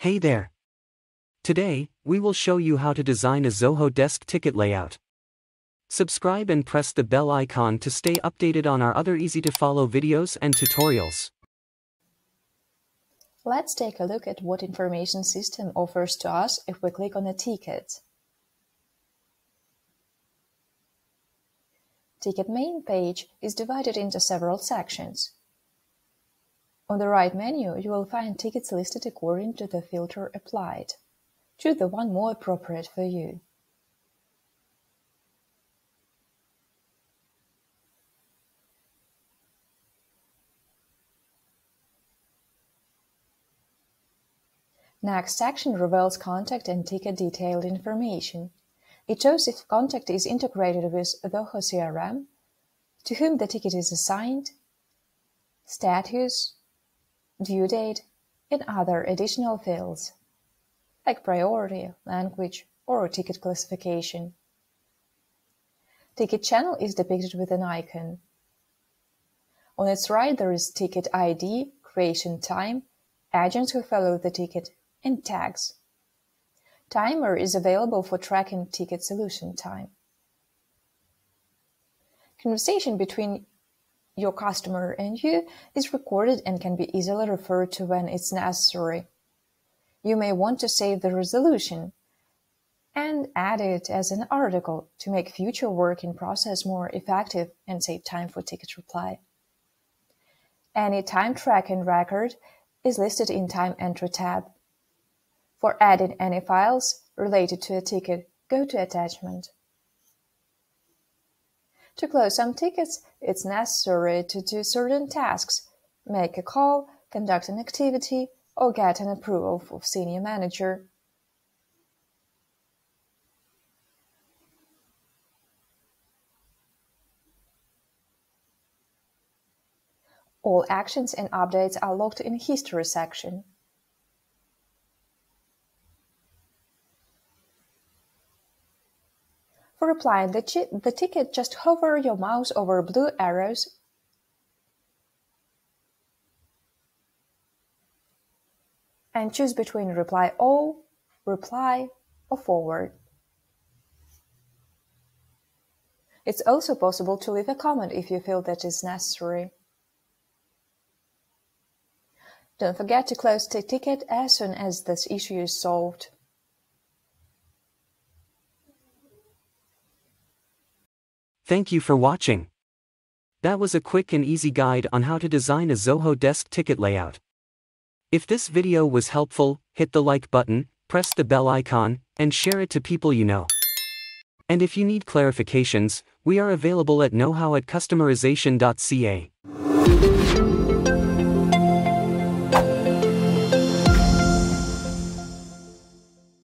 Hey there. Today, we will show you how to design a Zoho desk ticket layout. Subscribe and press the bell icon to stay updated on our other easy to follow videos and tutorials. Let's take a look at what information system offers to us if we click on a ticket. Ticket main page is divided into several sections. On the right menu, you will find tickets listed according to the filter applied. Choose the one more appropriate for you. Next section reveals contact and ticket detailed information. It shows if contact is integrated with Zoho CRM, to whom the ticket is assigned, status, due date, and other additional fields, like priority, language, or ticket classification. Ticket channel is depicted with an icon. On its right there is ticket ID, creation time, agents who follow the ticket, and tags. Timer is available for tracking ticket solution time. Conversation between your customer and you is recorded and can be easily referred to when it's necessary. You may want to save the resolution and add it as an article to make future work in process more effective and save time for ticket reply. Any time tracking record is listed in Time Entry tab. For adding any files related to a ticket, go to Attachment. To close some tickets, it's necessary to do certain tasks, make a call, conduct an activity, or get an approval from senior manager. All actions and updates are logged in History section. For applying the, the ticket, just hover your mouse over blue arrows and choose between Reply All, Reply, or Forward. It's also possible to leave a comment if you feel that is necessary. Don't forget to close the ticket as soon as this issue is solved. Thank you for watching. That was a quick and easy guide on how to design a Zoho desk ticket layout. If this video was helpful, hit the like button, press the bell icon, and share it to people you know. And if you need clarifications, we are available at knowhow at customerization.ca.